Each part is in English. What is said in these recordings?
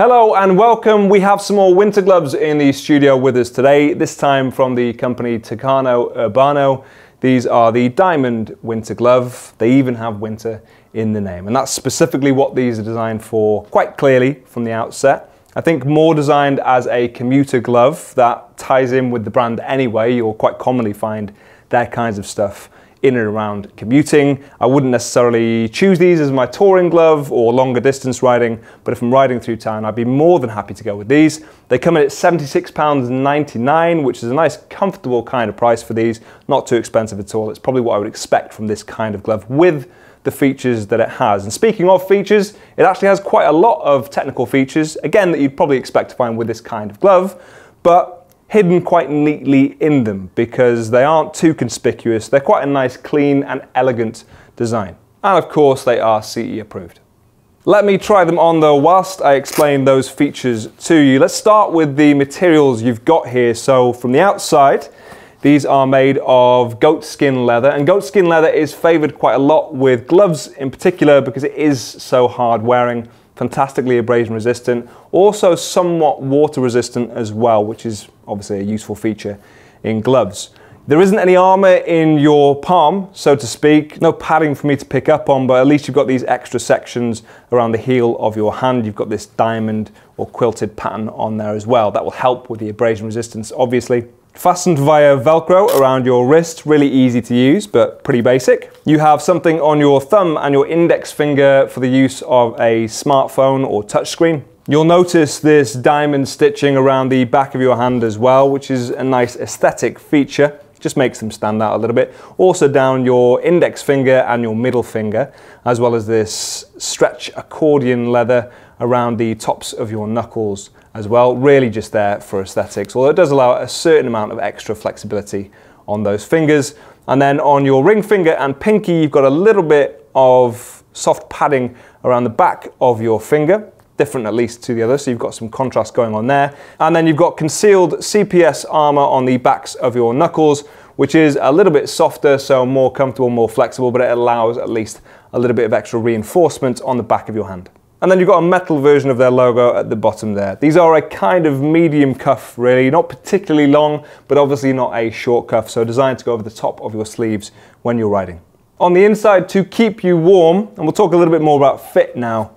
Hello and welcome. We have some more winter gloves in the studio with us today, this time from the company Tucano Urbano. These are the Diamond Winter Glove. They even have winter in the name. And that's specifically what these are designed for quite clearly from the outset. I think more designed as a commuter glove that ties in with the brand anyway. You'll quite commonly find their kinds of stuff in and around commuting. I wouldn't necessarily choose these as my touring glove or longer distance riding, but if I'm riding through town, I'd be more than happy to go with these. They come in at £76.99, which is a nice comfortable kind of price for these, not too expensive at all. It's probably what I would expect from this kind of glove with the features that it has. And speaking of features, it actually has quite a lot of technical features, again, that you'd probably expect to find with this kind of glove, but hidden quite neatly in them because they aren't too conspicuous. They're quite a nice, clean and elegant design. And of course, they are CE approved. Let me try them on though whilst I explain those features to you. Let's start with the materials you've got here. So from the outside, these are made of goat skin leather and goat skin leather is favored quite a lot with gloves in particular because it is so hard wearing fantastically abrasion resistant, also somewhat water resistant as well, which is obviously a useful feature in gloves. There isn't any armor in your palm, so to speak, no padding for me to pick up on, but at least you've got these extra sections around the heel of your hand. You've got this diamond or quilted pattern on there as well. That will help with the abrasion resistance, obviously. Fastened via Velcro around your wrist, really easy to use, but pretty basic. You have something on your thumb and your index finger for the use of a smartphone or touchscreen. You'll notice this diamond stitching around the back of your hand as well, which is a nice aesthetic feature. Just makes them stand out a little bit. Also down your index finger and your middle finger, as well as this stretch accordion leather around the tops of your knuckles as well, really just there for aesthetics, although it does allow a certain amount of extra flexibility on those fingers. And then on your ring finger and pinky, you've got a little bit of soft padding around the back of your finger, different at least to the other, so you've got some contrast going on there. And then you've got concealed CPS armor on the backs of your knuckles, which is a little bit softer, so more comfortable, more flexible, but it allows at least a little bit of extra reinforcement on the back of your hand. And then you've got a metal version of their logo at the bottom there. These are a kind of medium cuff really, not particularly long, but obviously not a short cuff, so designed to go over the top of your sleeves when you're riding. On the inside to keep you warm, and we'll talk a little bit more about fit now.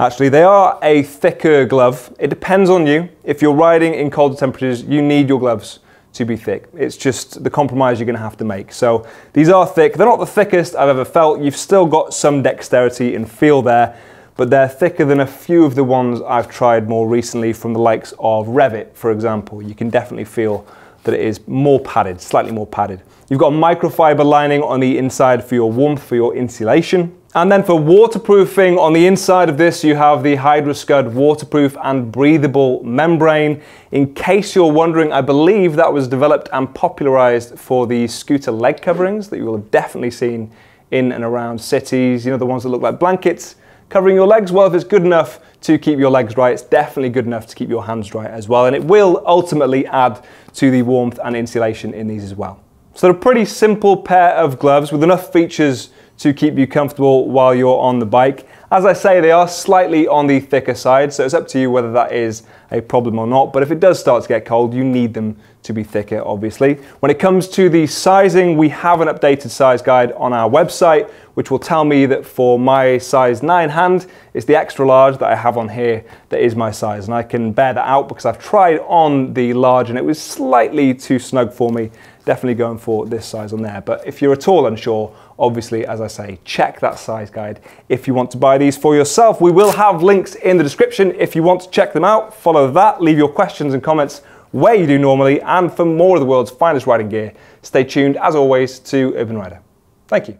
Actually, they are a thicker glove. It depends on you. If you're riding in colder temperatures, you need your gloves to be thick. It's just the compromise you're gonna have to make. So these are thick. They're not the thickest I've ever felt. You've still got some dexterity and feel there, but they're thicker than a few of the ones I've tried more recently from the likes of Revit, for example. You can definitely feel that it is more padded, slightly more padded. You've got microfiber lining on the inside for your warmth, for your insulation. And then for waterproofing, on the inside of this, you have the Hydroscud waterproof and breathable membrane. In case you're wondering, I believe that was developed and popularized for the scooter leg coverings that you will have definitely seen in and around cities, you know, the ones that look like blankets Covering your legs, well, if it's good enough to keep your legs dry, it's definitely good enough to keep your hands dry as well. And it will ultimately add to the warmth and insulation in these as well. So they're a pretty simple pair of gloves with enough features to keep you comfortable while you're on the bike. As I say, they are slightly on the thicker side, so it's up to you whether that is a problem or not. But if it does start to get cold, you need them to be thicker, obviously. When it comes to the sizing, we have an updated size guide on our website, which will tell me that for my size 9 hand, it's the extra large that I have on here that is my size. And I can bear that out because I've tried on the large and it was slightly too snug for me. Definitely going for this size on there. But if you're at all unsure, obviously, as I say, check that size guide if you want to buy these for yourself. We will have links in the description if you want to check them out. Follow that, leave your questions and comments where you do normally, and for more of the world's finest riding gear, stay tuned, as always, to Urban Rider. Thank you.